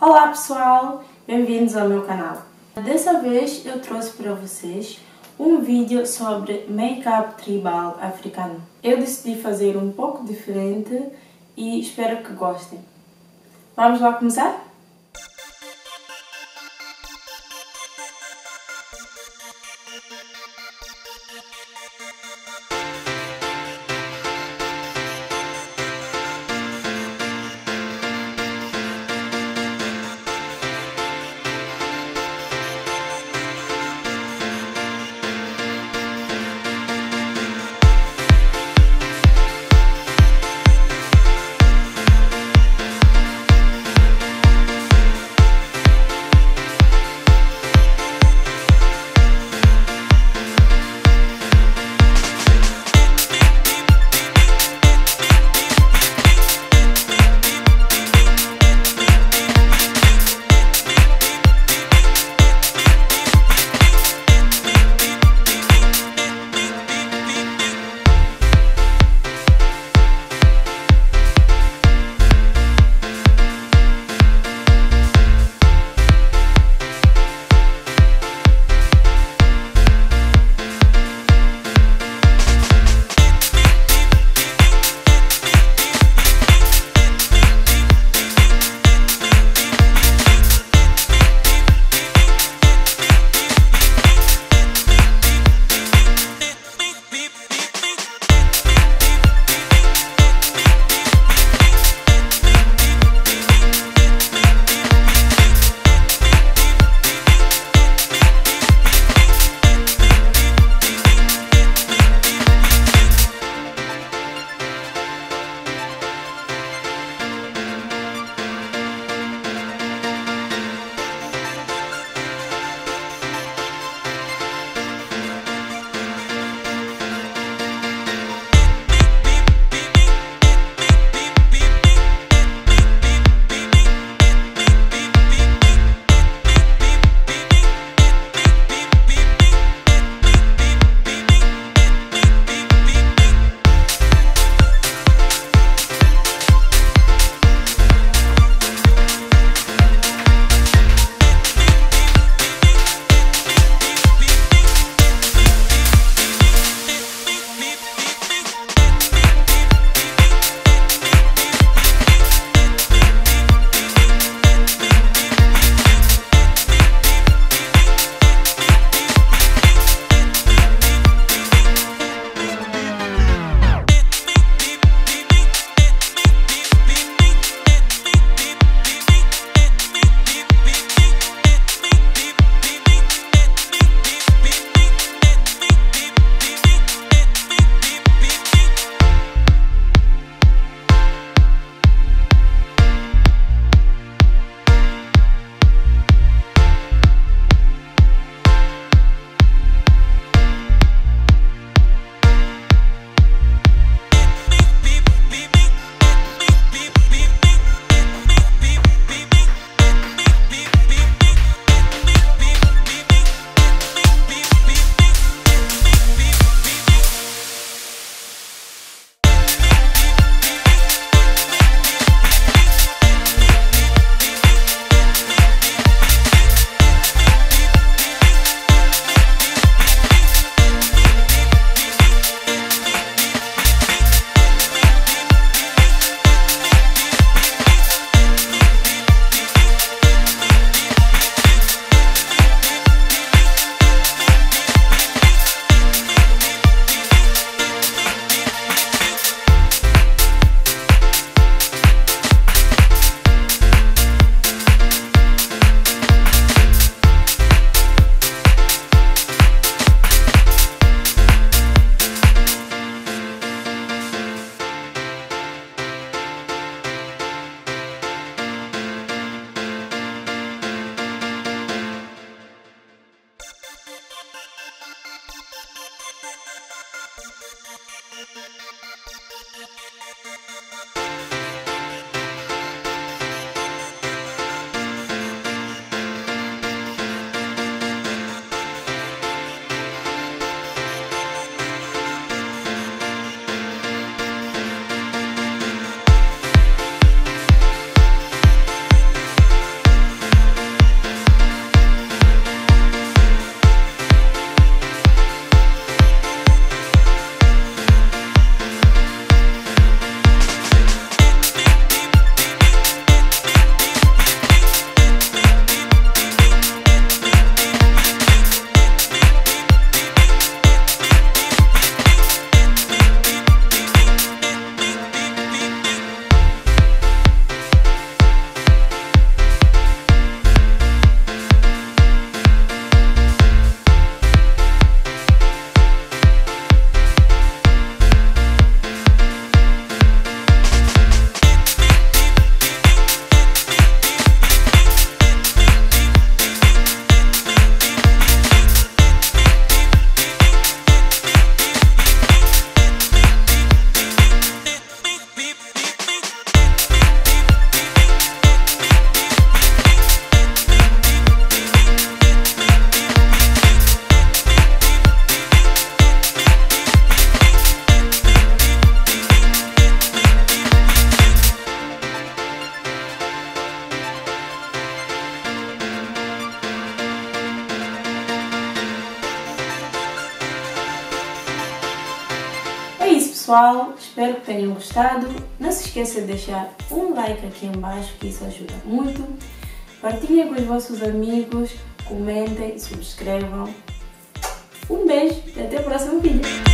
Olá pessoal, bem-vindos ao meu canal. Dessa vez eu trouxe para vocês um vídeo sobre make-up tribal africano. Eu decidi fazer um pouco diferente e espero que gostem. Vamos lá começar? Thank you. Pessoal, espero que tenham gostado. Não se esqueça de deixar um like aqui embaixo que isso ajuda muito. Partilhem com os vossos amigos, comentem, subscrevam. Um beijo e até o próximo vídeo.